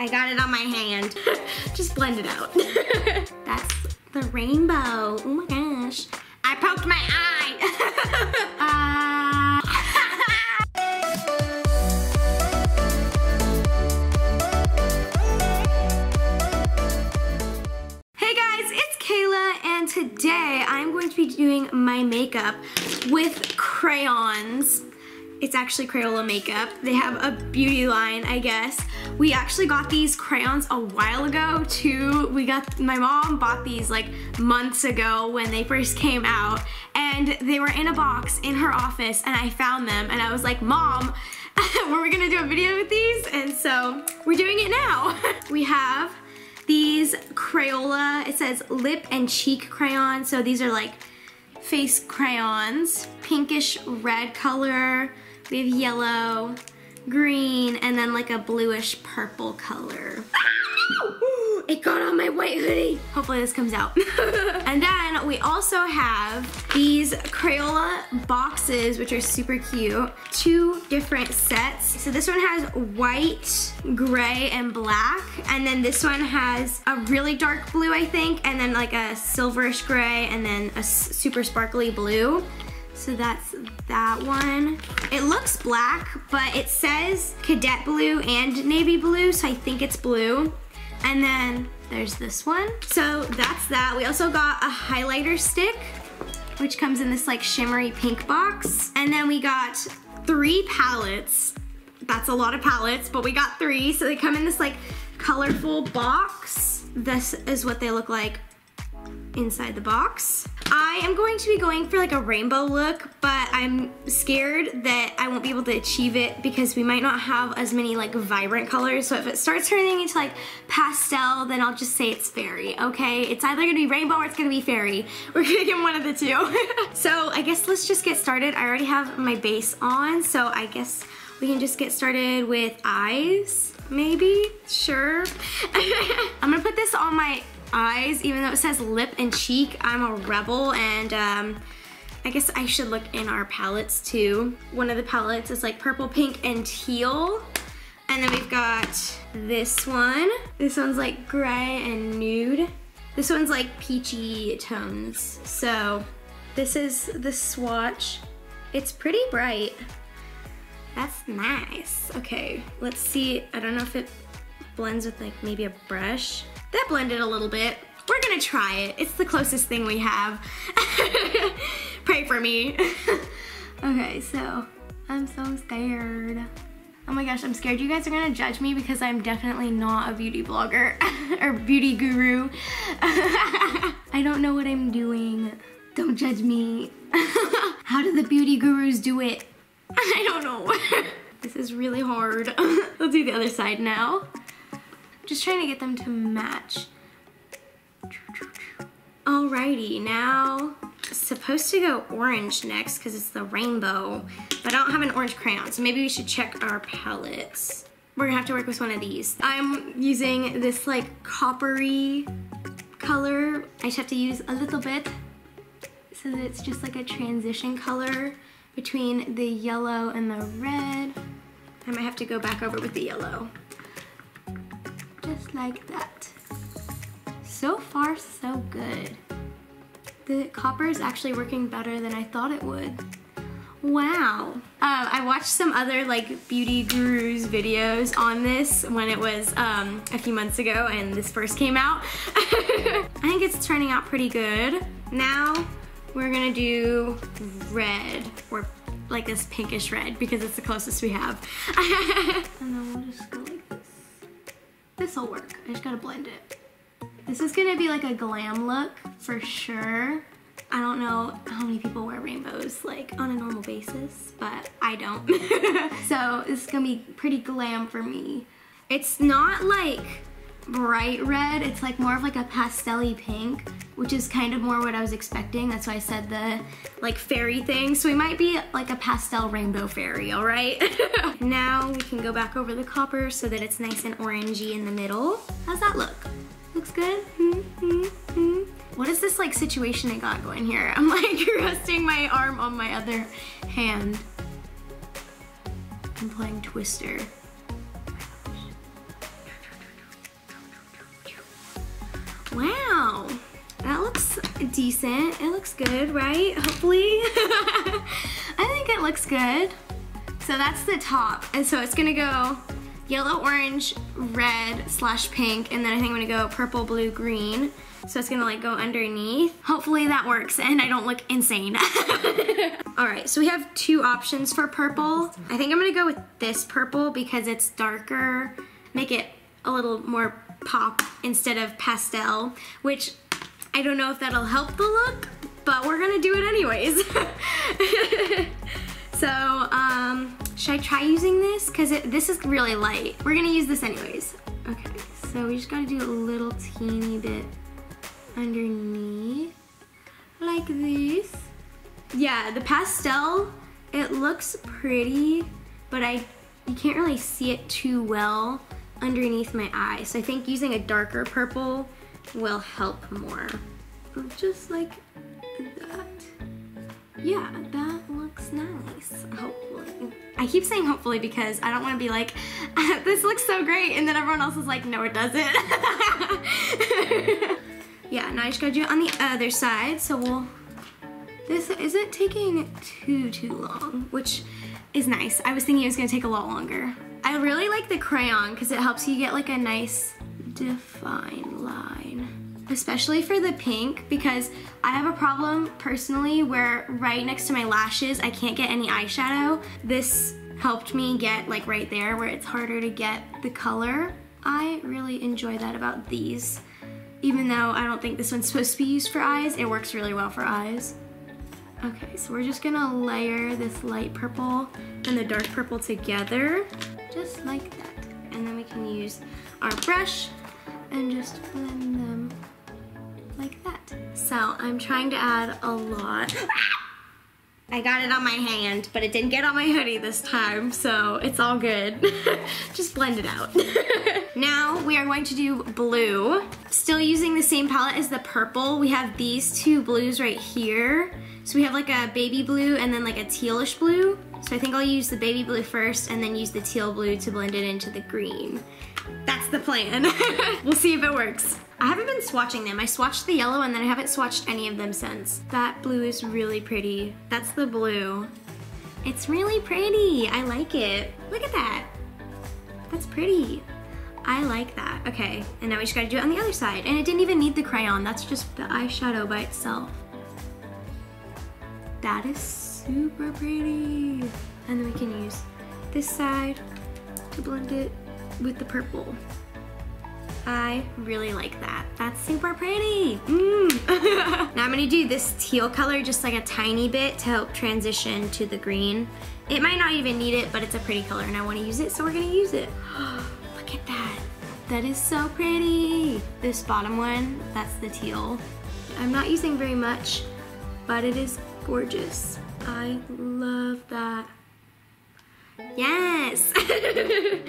I got it on my hand. Just blend it out. That's the rainbow. Oh my gosh. I poked my eye. uh... Hey guys, it's Kayla and today I'm going to be doing my makeup with crayons. It's actually Crayola makeup. They have a beauty line, I guess. We actually got these crayons a while ago too. We got, my mom bought these like months ago when they first came out and they were in a box in her office and I found them and I was like, Mom, were we gonna do a video with these? And so we're doing it now. we have these Crayola, it says lip and cheek crayon. So these are like face crayons, pinkish red color. We have yellow, green, and then like a bluish purple color. It got on my white hoodie. Hopefully this comes out. and then we also have these Crayola boxes, which are super cute. Two different sets. So this one has white, gray, and black. And then this one has a really dark blue, I think, and then like a silverish gray, and then a super sparkly blue. So that's that one. It looks black, but it says cadet blue and navy blue, so I think it's blue. And then there's this one. So that's that. We also got a highlighter stick, which comes in this like shimmery pink box. And then we got three palettes. That's a lot of palettes, but we got three. So they come in this like colorful box. This is what they look like inside the box. I am going to be going for like a rainbow look, but I'm scared that I won't be able to achieve it because we might not have as many like vibrant colors. So if it starts turning into like pastel, then I'll just say it's fairy, okay? It's either gonna be rainbow or it's gonna be fairy. We're gonna get one of the two. so I guess let's just get started. I already have my base on, so I guess we can just get started with eyes, maybe? Sure. I'm gonna put this on my eyes, even though it says lip and cheek, I'm a rebel and um, I guess I should look in our palettes too. One of the palettes is like purple, pink, and teal. And then we've got this one. This one's like gray and nude. This one's like peachy tones. So this is the swatch. It's pretty bright. That's nice. Okay, let's see. I don't know if it blends with like maybe a brush. That blended a little bit. We're gonna try it. It's the closest thing we have. Pray for me. okay, so I'm so scared. Oh my gosh, I'm scared you guys are gonna judge me because I'm definitely not a beauty blogger or beauty guru. I don't know what I'm doing. Don't judge me. How do the beauty gurus do it? I don't know. this is really hard. Let's do the other side now. Just trying to get them to match. Alrighty, now supposed to go orange next because it's the rainbow, but I don't have an orange crayon, so maybe we should check our palettes. We're gonna have to work with one of these. I'm using this like coppery color. I just have to use a little bit so that it's just like a transition color between the yellow and the red. I might have to go back over with the yellow just like that. So far, so good. The copper is actually working better than I thought it would. Wow. Um, I watched some other like beauty gurus videos on this when it was um, a few months ago and this first came out. I think it's turning out pretty good. Now we're gonna do red or like this pinkish red because it's the closest we have. and then we'll just go. This'll work. I just gotta blend it. This is gonna be like a glam look for sure. I don't know how many people wear rainbows like on a normal basis, but I don't. so this is gonna be pretty glam for me. It's not like bright red, it's like more of like a pastel pink, which is kind of more what I was expecting. That's why I said the like fairy thing. So we might be like a pastel rainbow fairy, all right? now we can go back over the copper so that it's nice and orangey in the middle. How's that look? Looks good? Mm -hmm, -hmm. What is this like situation I got going here? I'm like resting my arm on my other hand. I'm playing Twister. Wow, that looks decent. It looks good, right? Hopefully. I think it looks good. So that's the top. And so it's gonna go yellow, orange, red, slash pink, and then I think I'm gonna go purple, blue, green. So it's gonna like go underneath. Hopefully that works and I don't look insane. All right, so we have two options for purple. I think I'm gonna go with this purple because it's darker, make it a little more pop instead of pastel, which I don't know if that'll help the look, but we're gonna do it anyways. so, um, should I try using this? Cause it, this is really light. We're gonna use this anyways. Okay, so we just gotta do a little teeny bit underneath, like this. Yeah, the pastel, it looks pretty, but I you can't really see it too well underneath my eye. So I think using a darker purple will help more. Just like that. Yeah, that looks nice, hopefully. I keep saying hopefully because I don't want to be like, this looks so great, and then everyone else is like, no it doesn't. yeah, now I just gotta do it on the other side, so we'll, this isn't taking too, too long, which is nice. I was thinking it was gonna take a lot longer. I really like the crayon because it helps you get like a nice defined line. Especially for the pink because I have a problem personally where right next to my lashes I can't get any eyeshadow. This helped me get like right there where it's harder to get the color. I really enjoy that about these. Even though I don't think this one's supposed to be used for eyes, it works really well for eyes. Okay, so we're just gonna layer this light purple and the dark purple together, just like that. And then we can use our brush and just blend them like that. So I'm trying to add a lot. Ah! I got it on my hand, but it didn't get on my hoodie this time, so it's all good. Just blend it out. now we are going to do blue. Still using the same palette as the purple. We have these two blues right here. So we have like a baby blue and then like a tealish blue. So I think I'll use the baby blue first and then use the teal blue to blend it into the green. That's the plan. we'll see if it works. I haven't been swatching them. I swatched the yellow and then I haven't swatched any of them since. That blue is really pretty. That's the blue. It's really pretty. I like it. Look at that. That's pretty. I like that. Okay, and now we just gotta do it on the other side. And it didn't even need the crayon. That's just the eyeshadow by itself. That is super pretty. And then we can use this side to blend it with the purple. I really like that. That's super pretty. Mm. now I'm gonna do this teal color just like a tiny bit to help transition to the green. It might not even need it, but it's a pretty color and I wanna use it, so we're gonna use it. Look at that. That is so pretty. This bottom one, that's the teal. I'm not using very much, but it is gorgeous. I love that. Yes!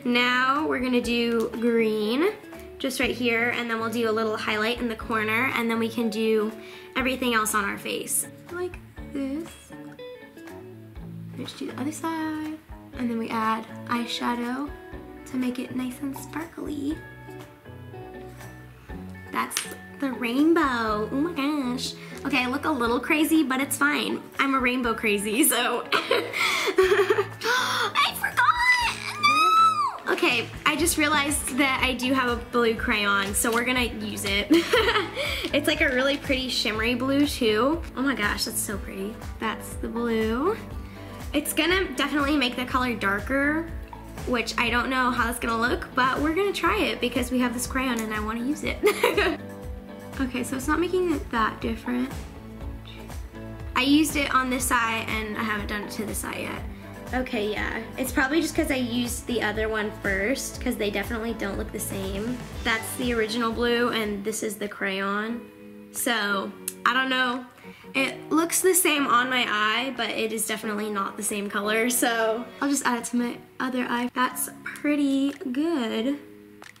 now we're gonna do green, just right here, and then we'll do a little highlight in the corner, and then we can do everything else on our face. Like this. Let's do the other side, and then we add eyeshadow to make it nice and sparkly. That's the rainbow. Oh my gosh. Okay, I look a little crazy, but it's fine. I'm a rainbow crazy, so. I forgot! No! Okay, I just realized that I do have a blue crayon, so we're gonna use it. it's like a really pretty shimmery blue too. Oh my gosh, that's so pretty. That's the blue. It's gonna definitely make the color darker, which I don't know how it's gonna look, but we're gonna try it because we have this crayon and I wanna use it. okay, so it's not making it that different. I used it on this side and I haven't done it to this side yet. Okay, yeah. It's probably just because I used the other one first because they definitely don't look the same. That's the original blue and this is the crayon. So, I don't know. It looks the same on my eye, but it is definitely not the same color, so I'll just add it to my other eye. That's pretty good.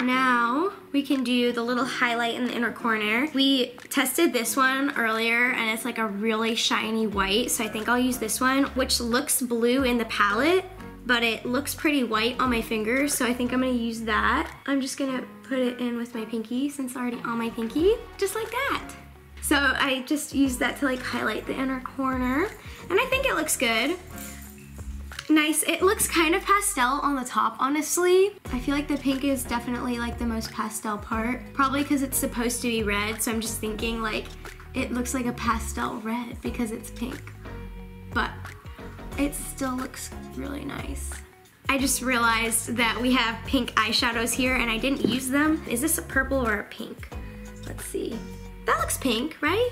Now we can do the little highlight in the inner corner. We tested this one earlier and it's like a really shiny white, so I think I'll use this one, which looks blue in the palette, but it looks pretty white on my fingers, so I think I'm gonna use that. I'm just gonna put it in with my pinky since it's already on my pinky, just like that. So I just used that to like highlight the inner corner, and I think it looks good. Nice, it looks kind of pastel on the top, honestly. I feel like the pink is definitely like the most pastel part, probably because it's supposed to be red, so I'm just thinking like, it looks like a pastel red because it's pink. But it still looks really nice. I just realized that we have pink eyeshadows here and I didn't use them. Is this a purple or a pink? Let's see. That looks pink, right?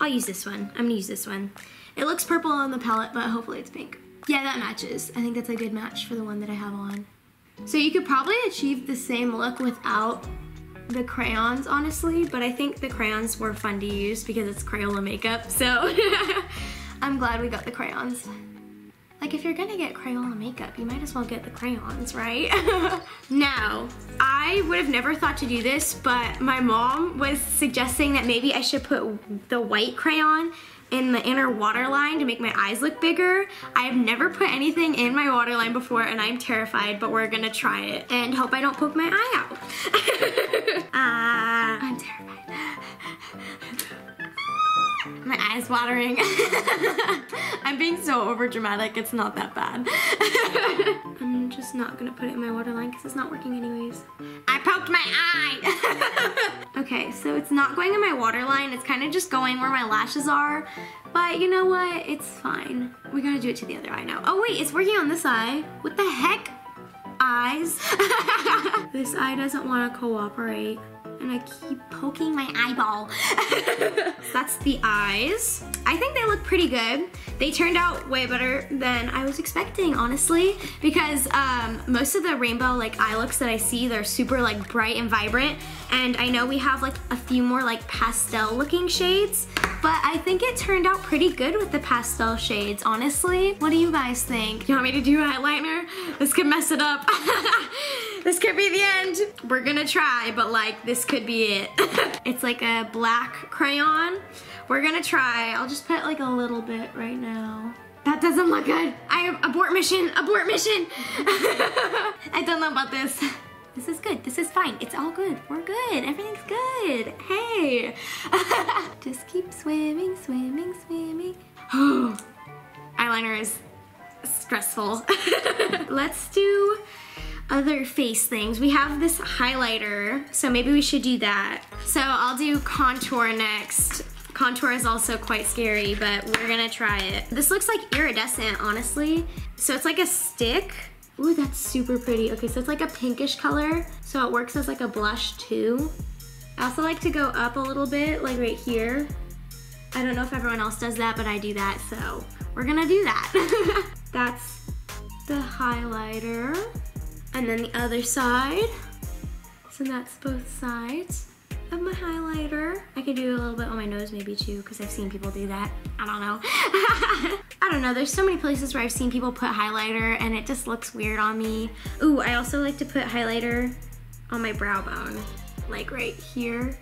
I'll use this one. I'm gonna use this one. It looks purple on the palette, but hopefully it's pink. Yeah, that matches. I think that's a good match for the one that I have on. So you could probably achieve the same look without the crayons, honestly, but I think the crayons were fun to use because it's Crayola makeup, so I'm glad we got the crayons. Like if you're gonna get Crayola makeup, you might as well get the crayons, right? now, I would have never thought to do this, but my mom was suggesting that maybe I should put the white crayon in the inner waterline to make my eyes look bigger. I have never put anything in my waterline before and I'm terrified, but we're gonna try it and hope I don't poke my eye out. uh, I'm terrified. My eye's watering. I'm being so over dramatic, it's not that bad. I'm just not gonna put it in my waterline because it's not working anyways. I poked my eye! okay, so it's not going in my waterline, it's kind of just going where my lashes are. But you know what, it's fine. We gotta do it to the other eye now. Oh wait, it's working on this eye. What the heck? Eyes. this eye doesn't wanna cooperate and I keep poking my eyeball. that's the eyes. I think they look pretty good. They turned out way better than I was expecting, honestly, because um, most of the rainbow like eye looks that I see, they're super like bright and vibrant. And I know we have like a few more like pastel looking shades, but I think it turned out pretty good with the pastel shades, honestly. What do you guys think? You want me to do eyeliner? This could mess it up. this could be the end. We're gonna try, but like this could be it. it's like a black crayon. We're gonna try. I'll just put like a little bit right now. That doesn't look good. I abort mission, abort mission. I don't know about this. This is good, this is fine. It's all good, we're good, everything's good. Hey. just keep swimming, swimming, swimming. Eyeliner is stressful. Let's do other face things. We have this highlighter, so maybe we should do that. So I'll do contour next. Contour is also quite scary, but we're gonna try it. This looks like iridescent, honestly. So it's like a stick. Ooh, that's super pretty. Okay, so it's like a pinkish color, so it works as like a blush too. I also like to go up a little bit, like right here. I don't know if everyone else does that, but I do that, so we're gonna do that. that's the highlighter. And then the other side. So that's both sides of my highlighter. I could do a little bit on my nose maybe too, because I've seen people do that. I don't know. I don't know, there's so many places where I've seen people put highlighter and it just looks weird on me. Ooh, I also like to put highlighter on my brow bone, like right here.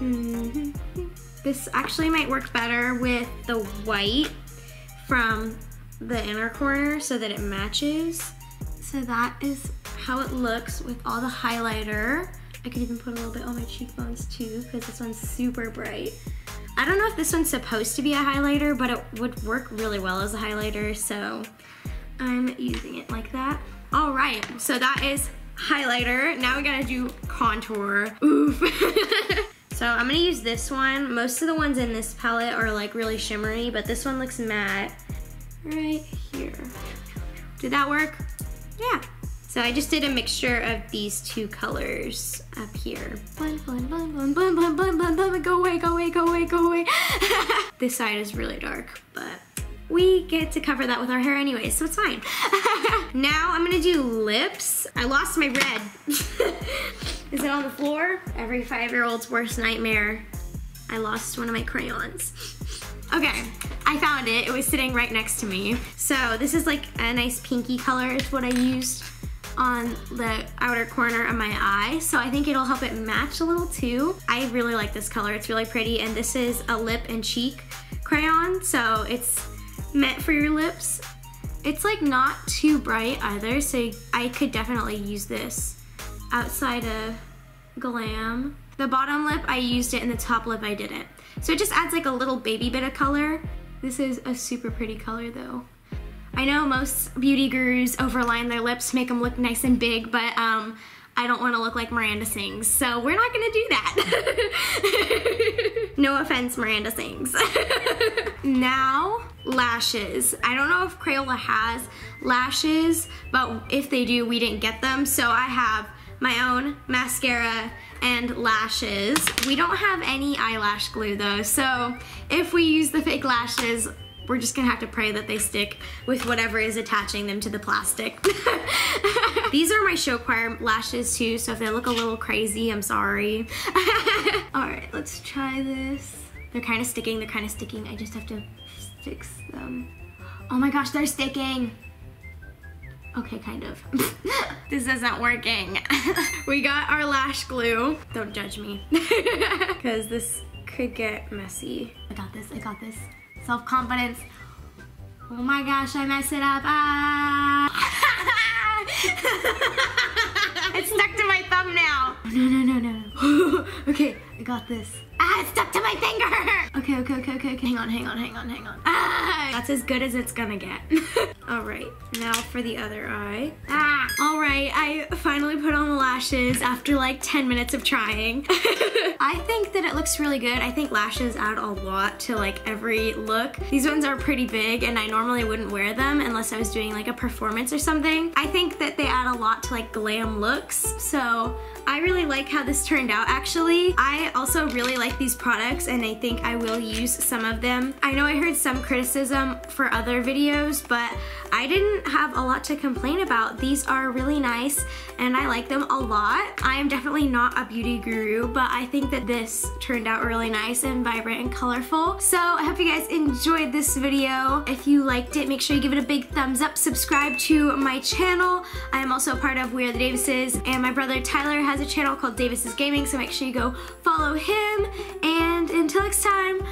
Mm -hmm. This actually might work better with the white from the inner corner so that it matches. So that is how it looks with all the highlighter. I could even put a little bit on my cheekbones too because this one's super bright. I don't know if this one's supposed to be a highlighter, but it would work really well as a highlighter, so I'm using it like that. All right, so that is highlighter. Now we gotta do contour. Oof. so I'm gonna use this one. Most of the ones in this palette are like really shimmery, but this one looks matte right here. Did that work? Yeah. So I just did a mixture of these two colors up here. Go away, go away, go away, go away. this side is really dark, but we get to cover that with our hair anyway, so it's fine. now I'm gonna do lips. I lost my red. is it on the floor? Every five-year-old's worst nightmare. I lost one of my crayons. Okay, I found it. It was sitting right next to me. So this is like a nice pinky color is what I used on the outer corner of my eye. So I think it'll help it match a little too. I really like this color. It's really pretty. And this is a lip and cheek crayon. So it's meant for your lips. It's like not too bright either, so I could definitely use this outside of Glam. The bottom lip, I used it, and the top lip, I didn't. So it just adds like a little baby bit of color. This is a super pretty color though. I know most beauty gurus overline their lips, make them look nice and big, but um, I don't want to look like Miranda Sings, so we're not gonna do that. no offense, Miranda Sings. now, lashes. I don't know if Crayola has lashes, but if they do, we didn't get them, so I have my own mascara and lashes. We don't have any eyelash glue though, so if we use the fake lashes, we're just gonna have to pray that they stick with whatever is attaching them to the plastic. These are my show choir lashes too, so if they look a little crazy, I'm sorry. All right, let's try this. They're kind of sticking, they're kind of sticking. I just have to fix them. Oh my gosh, they're sticking. Okay, kind of. this isn't working. we got our lash glue. Don't judge me, because this could get messy. I got this, I got this. Self-confidence. Oh my gosh, I messed it up. Ah. it's stuck to my thumb now. No, no, no, no. okay, I got this. Ah, it's stuck to my finger. Okay, okay, okay, okay, okay. Hang on, hang on, hang on, hang on. Ah, that's as good as it's gonna get. All right, now for the other eye. Ah, all right, I finally put on the lashes after like 10 minutes of trying. I think that it looks really good. I think lashes add a lot to like every look. These ones are pretty big and I normally wouldn't wear them unless I was doing like a performance or something. I think that they add a lot to like glam looks, so I really like how this turned out actually. I also really like these products and I think I will use some of them. I know I heard some criticism for other videos, but I didn't have a lot to complain about. These are really nice and I like them a lot. I am definitely not a beauty guru, but I think that this turned out really nice and vibrant and colorful. So I hope you guys enjoyed this video. If you liked it, make sure you give it a big thumbs up. Subscribe to my channel. I am also part of We Are the Davises and my brother Tyler has a channel called Davises Gaming, so make sure you go follow him. And until next time,